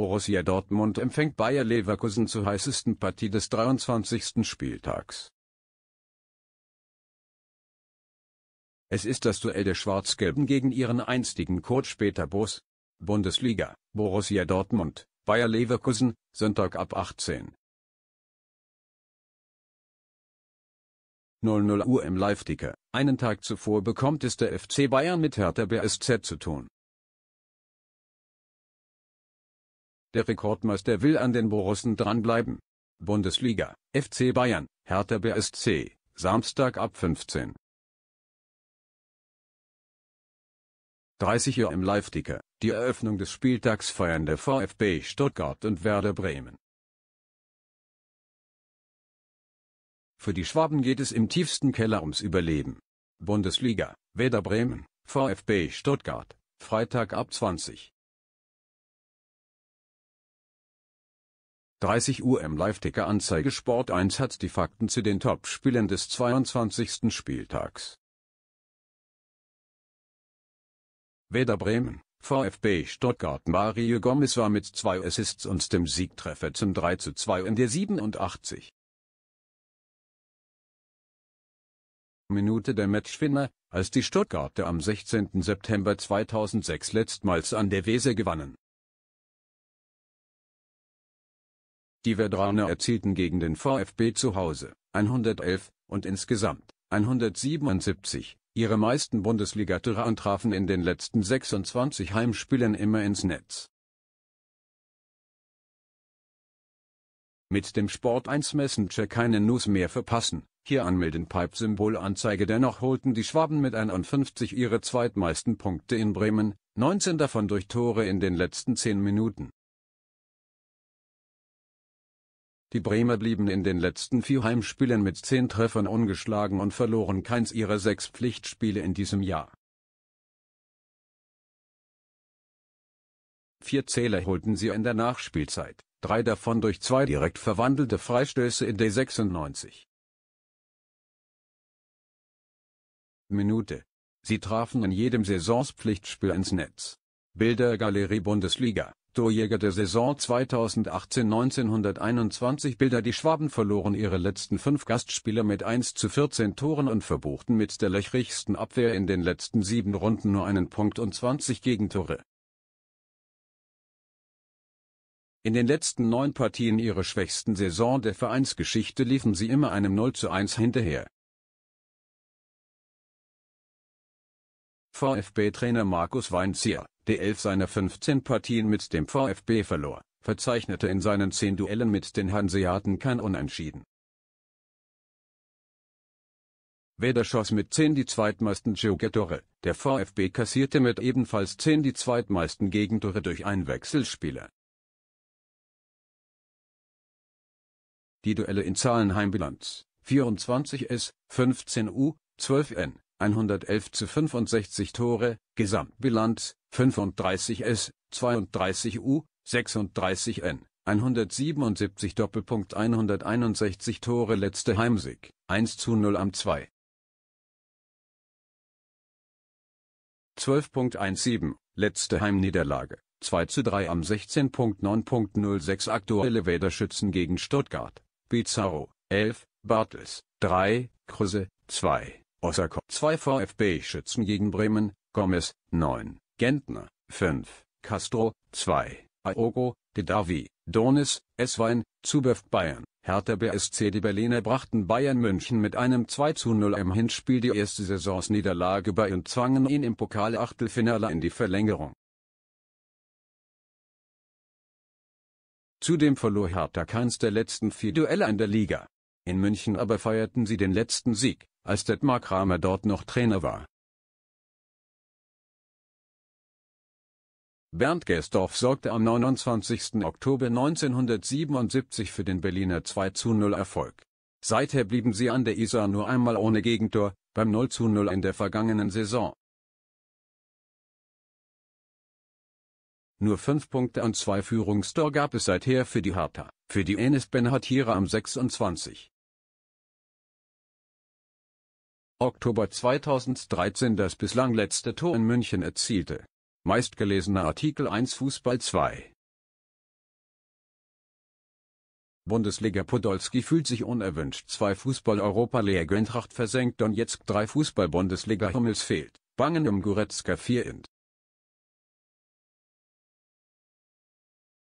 Borussia Dortmund empfängt Bayer Leverkusen zur heißesten Partie des 23. Spieltags. Es ist das Duell der Schwarz-Gelben gegen ihren einstigen Coach Peter Bosz. Bundesliga, Borussia Dortmund, Bayer Leverkusen, Sonntag ab 18. 00 Uhr im Live-Ticker. Einen Tag zuvor bekommt es der FC Bayern mit Hertha BSZ zu tun. Der Rekordmeister will an den Borussen dranbleiben. Bundesliga, FC Bayern, Hertha BSC, Samstag ab 15. 30 Uhr im Live-Ticker, die Eröffnung des Spieltags feiern der VfB Stuttgart und Werder Bremen. Für die Schwaben geht es im tiefsten Keller ums Überleben. Bundesliga, Werder Bremen, VfB Stuttgart, Freitag ab 20. 30 Uhr im Live-Ticker Anzeige Sport 1 hat die Fakten zu den Top-Spielen des 22. Spieltags. Werder Bremen, VfB Stuttgart Mario Gomez war mit zwei Assists und dem Siegtreffer zum 3:2 in der 87. Minute der Matchwinner, als die Stuttgarter am 16. September 2006 letztmals an der Weser gewannen. Die Verdrauner erzielten gegen den VfB zu Hause 111 und insgesamt 177 ihre meisten Bundesligatore und trafen in den letzten 26 Heimspielen immer ins Netz. Mit dem Sport 1 Messenger keine News mehr verpassen, hier anmelden Pipe-Symbol Anzeige dennoch holten die Schwaben mit 51 ihre zweitmeisten Punkte in Bremen, 19 davon durch Tore in den letzten 10 Minuten. Die Bremer blieben in den letzten vier Heimspielen mit zehn Treffern ungeschlagen und verloren keins ihrer sechs Pflichtspiele in diesem Jahr. Vier Zähler holten sie in der Nachspielzeit, drei davon durch zwei direkt verwandelte Freistöße in der 96. Minute. Sie trafen in jedem Saisonspflichtspiel ins Netz. Bildergalerie Bundesliga Torjäger der Saison 2018-1921 Bilder Die Schwaben verloren ihre letzten fünf Gastspiele mit 1 zu 14 Toren und verbuchten mit der löchrigsten Abwehr in den letzten sieben Runden nur einen Punkt und 20 Gegentore. In den letzten neun Partien ihrer schwächsten Saison der Vereinsgeschichte liefen sie immer einem 0 zu 1 hinterher. VfB-Trainer Markus Weinzier der elf seiner 15 Partien mit dem VfB verlor, verzeichnete in seinen zehn Duellen mit den Hanseaten kein Unentschieden. Werder schoss mit 10 die zweitmeisten Geogetore, der VfB kassierte mit ebenfalls 10 die zweitmeisten Gegentore durch Einwechselspieler. Die Duelle in Zahlen Heimbilanz 24 S, 15 U, 12 N, 111 zu 65 Tore, Gesamtbilanz 35 S, 32 U, 36 N, 177 Doppelpunkt 161 Tore letzte Heimsieg, 1 zu 0 am 2. 12.17, letzte Heimniederlage, 2 zu 3 am 16.9.06 aktuelle Wäderschützen gegen Stuttgart, Bizarro, 11, Bartels, 3, Kruse, 2, Osako, 2 VfB-Schützen gegen Bremen, Gomez, 9, Gentner, 5, Castro, 2, Aogo, Dedavi, Donis, Eswein, Zubev Bayern, Hertha BSC Die Berliner brachten Bayern München mit einem 2 zu 0 im Hinspiel die erste Saisonsniederlage bei und zwangen ihn im Pokal-Achtelfinale in die Verlängerung. Zudem verlor Hertha keins der letzten vier Duelle in der Liga. In München aber feierten sie den letzten Sieg, als Detmar Kramer dort noch Trainer war. Bernd Gersdorf sorgte am 29. Oktober 1977 für den Berliner 2:0 Erfolg. Seither blieben sie an der Isar nur einmal ohne Gegentor, beim 0:0 in der vergangenen Saison. Nur fünf Punkte und zwei Führungstor gab es seither für die Hertha, für die Enes Benhatira am 26. Oktober 2013 das bislang letzte Tor in München erzielte. Meistgelesener Artikel 1 Fußball 2 Bundesliga Podolski fühlt sich unerwünscht. Zwei Fußball-Europa League Eintracht versenkt Donetsk. Drei Fußball-Bundesliga Hummels fehlt. Bangen um Goretzka 4 Int.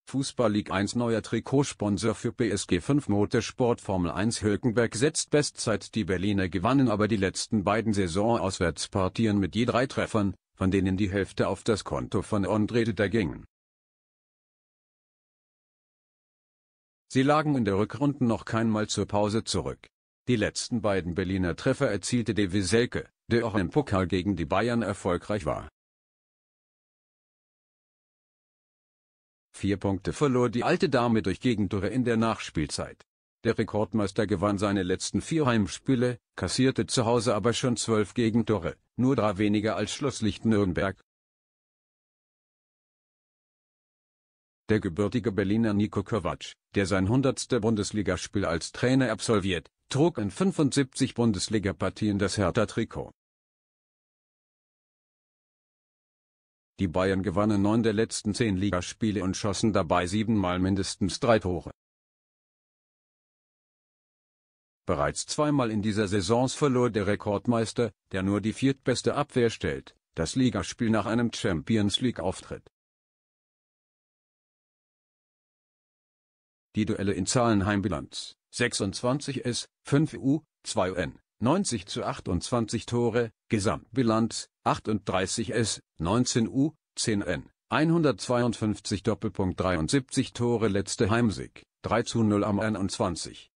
Fußball League 1 neuer Trikotsponsor für PSG 5 Motorsport Formel 1 Hülkenberg setzt Bestzeit Die Berliner gewannen aber die letzten beiden Saisonauswärtspartien mit je drei Treffern, von denen die Hälfte auf das Konto von André Duda gingen. Sie lagen in der Rückrunde noch keinmal zur Pause zurück. Die letzten beiden Berliner Treffer erzielte De Wieselke, der auch im Pokal gegen die Bayern erfolgreich war. Vier Punkte verlor die alte Dame durch Gegentore in der Nachspielzeit. Der Rekordmeister gewann seine letzten vier Heimspiele, kassierte zu Hause aber schon zwölf Gegentore, nur drei weniger als Schlusslicht Nürnberg. Der gebürtige Berliner Niko Kovac, der sein 100. Bundesligaspiel als Trainer absolviert, trug in 75 Bundesligapartien das Hertha-Trikot. Die Bayern gewannen neun der letzten zehn Ligaspiele und schossen dabei siebenmal mindestens drei Tore. Bereits zweimal in dieser Saison verlor der Rekordmeister, der nur die viertbeste Abwehr stellt, das Ligaspiel nach einem Champions League-Auftritt. Die Duelle in Zahlen Heimbilanz 26 S, 5 U, 2 N, 90 zu 28 Tore, Gesamtbilanz 38 S, 19 U, 10 N, 152 Doppelpunkt 73 Tore letzte Heimsieg, 3 zu 0 am 21.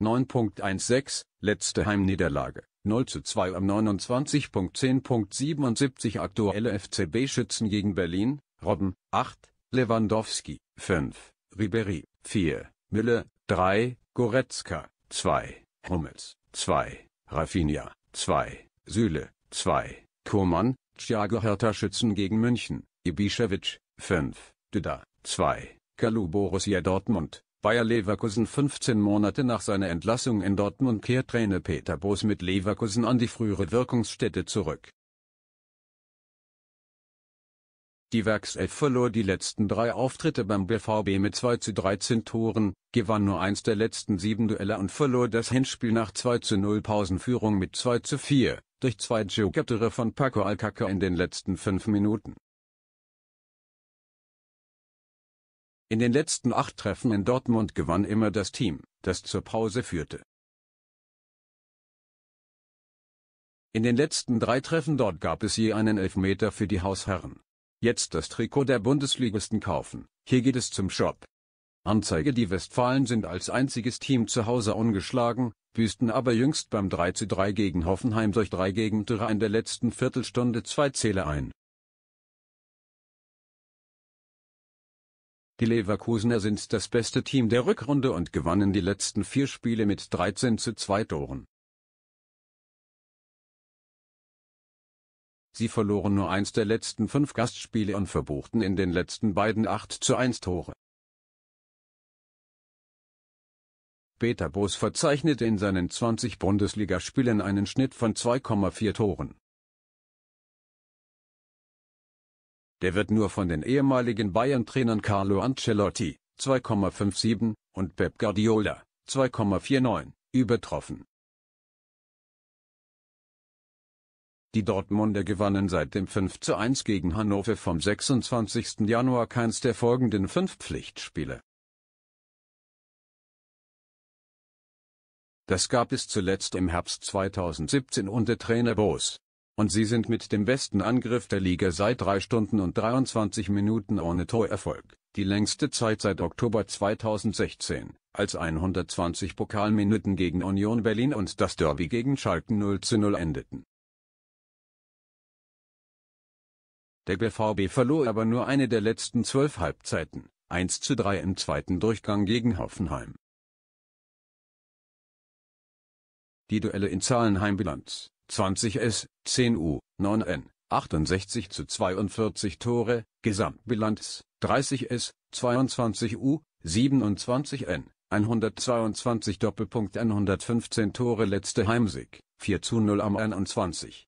9.16, letzte Heimniederlage, 0 zu 2 am 29.10.77 aktuelle FCB-Schützen gegen Berlin, Robben, 8, Lewandowski, 5, Ribery, 4, Müller, 3, Goretzka, 2, Hummels, 2, Rafinha, 2, Süle, 2, Koman, Thiago Hertha Schützen gegen München, Ibišević, 5, Duda, 2, Kalu Borussia Dortmund, Bayer Leverkusen 15 Monate nach seiner Entlassung in Dortmund kehrt Trainer Peter Bosz mit Leverkusen an die frühere Wirkungsstätte zurück. Die Werkself verlor die letzten drei Auftritte beim BVB mit 2 zu 13 Toren, gewann nur eins der letzten sieben Duelle und verlor das Hinspiel nach 2 zu 0 Pausenführung mit 2 zu 4, durch zwei Jokertore von Paco Alcacer in den letzten fünf Minuten. In den letzten acht Treffen in Dortmund gewann immer das Team, das zur Pause führte. In den letzten drei Treffen dort gab es je einen Elfmeter für die Hausherren. Jetzt das Trikot der Bundesligisten kaufen. Hier geht es zum Shop. Anzeige Die Westfalen sind als einziges Team zu Hause ungeschlagen, büßten aber jüngst beim 3:3 gegen Hoffenheim durch drei Gegentore in der letzten Viertelstunde zwei Zähle ein. Die Leverkusener sind das beste Team der Rückrunde und gewannen die letzten vier Spiele mit 13 zu 2 Toren. Sie verloren nur eins der letzten fünf Gastspiele und verbuchten in den letzten beiden 8 zu 1 Tore. Peter Bosz verzeichnete in seinen 20 Bundesligaspielen einen Schnitt von 2,4 Toren. Der wird nur von den ehemaligen Bayern-Trainern Carlo Ancelotti, 2,57, und Pep Guardiola, 2,49, übertroffen. Die Dortmunder gewannen seit dem 5:1 gegen Hannover vom 26. Januar keins der folgenden fünf Pflichtspiele. Das gab es zuletzt im Herbst 2017 unter Trainer Boos. Und sie sind mit dem besten Angriff der Liga seit 3 Stunden und 23 Minuten ohne Torerfolg, die längste Zeit seit Oktober 2016, als 120 Pokalminuten gegen Union Berlin und das Derby gegen Schalke 0 zu 0 endeten. Der BVB verlor aber nur eine der letzten zwölf Halbzeiten, 1 zu 3 im zweiten Durchgang gegen Hoffenheim. Die Duelle in Zahlen Heimbilanz 20 S, 10 U, 9 N, 68 zu 42 Tore, Gesamtbilanz 30 S, 22 U, 27 N, 122 Doppelpunkt 115 Tore letzte Heimsieg, 4 zu 0 am 21.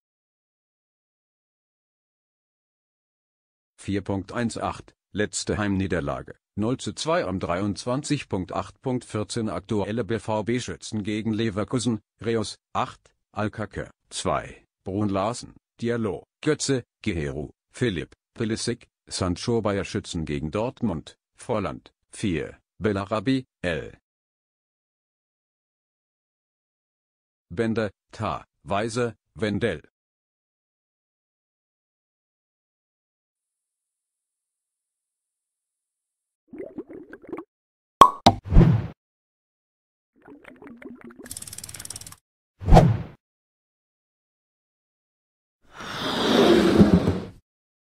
4.18 letzte Heimniederlage, 0 zu 2 am 23.8.14 Aktuelle BVB-Schützen gegen Leverkusen, Reus, 8, Alkake, 2, Brun Larsen, Diallo, Götze, Geheru, Philipp, Pulisic, Sancho Bayer Schützen gegen Dortmund, Volland, 4, Bellarabi, L. Bender, Ta, Weise, Wendell.